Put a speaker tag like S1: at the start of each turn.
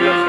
S1: Yes,